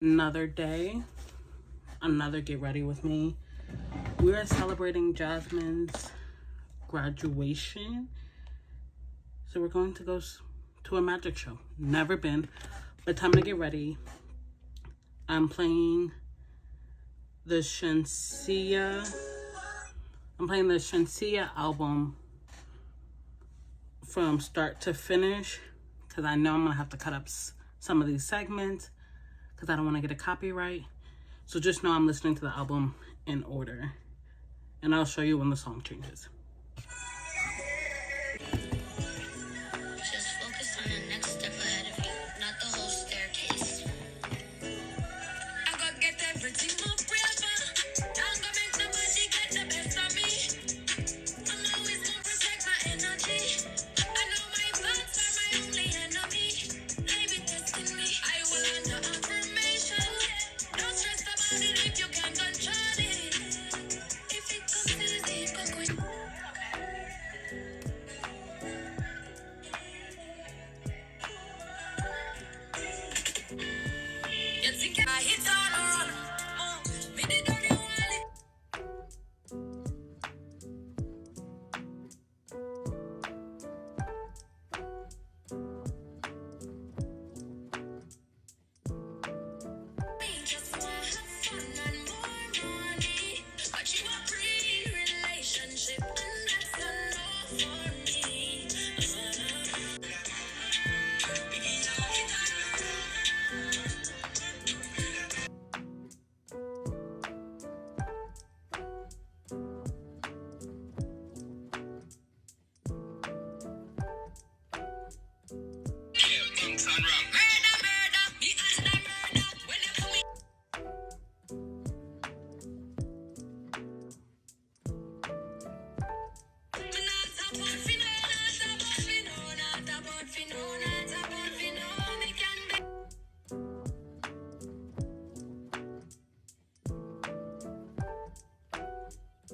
another day, another get ready with me. We are celebrating Jasmine's graduation. So we're going to go to a magic show. Never been, but time to get ready. I'm playing the Shenseea. I'm playing the Shenseea album from start to finish because I know I'm to have to cut up some of these segments because I don't want to get a copyright. So just know I'm listening to the album in order. And I'll show you when the song changes.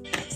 Yes.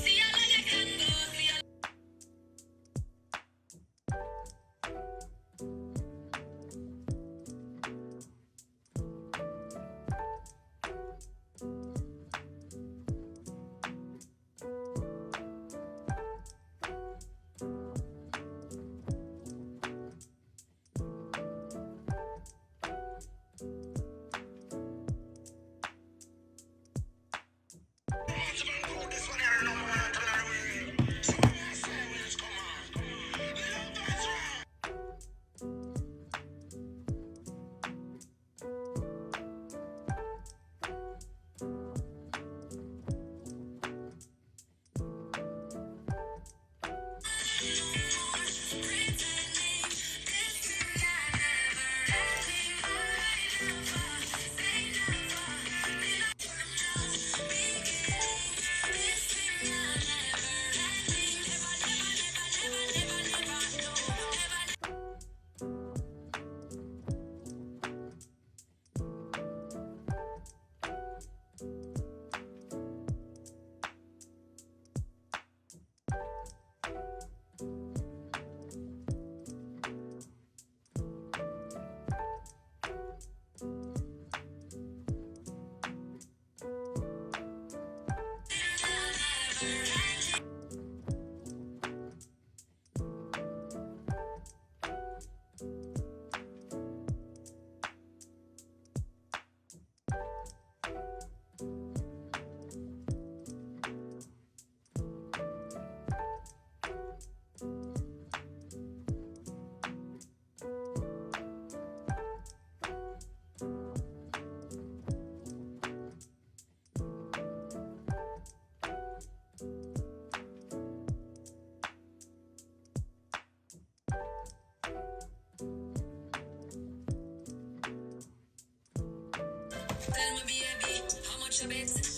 Tell me, baby, how much a bit?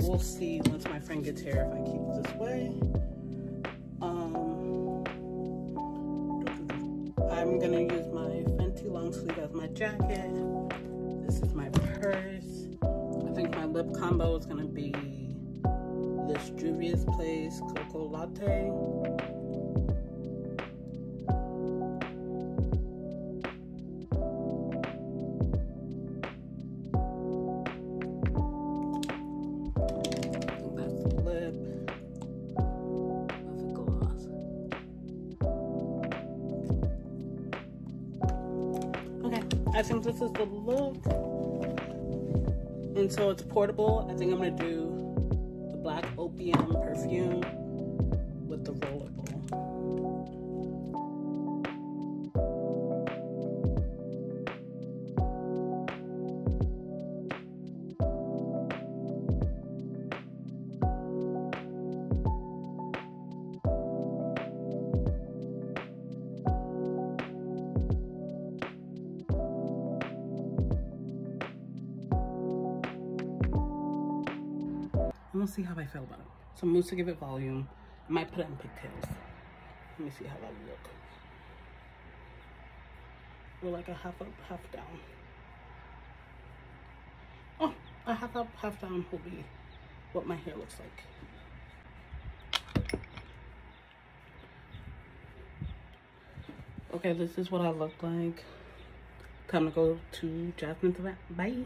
But we'll see once my friend gets here if I keep it this way. Um, I'm gonna use my Fenty long sleeve as my jacket. This is my purse. I think my lip combo is gonna be this Juvia's Place Cocoa Latte. I think this is the look. And so it's portable. I think I'm gonna do the black opium perfume feel about it. So I'm to give it volume. I might put it in pigtails. Let me see how that look. Or like a half up, half down. Oh, a half up, half down will be what my hair looks like. Okay, this is what I look like. Time to go to Jasmine's event. Bye.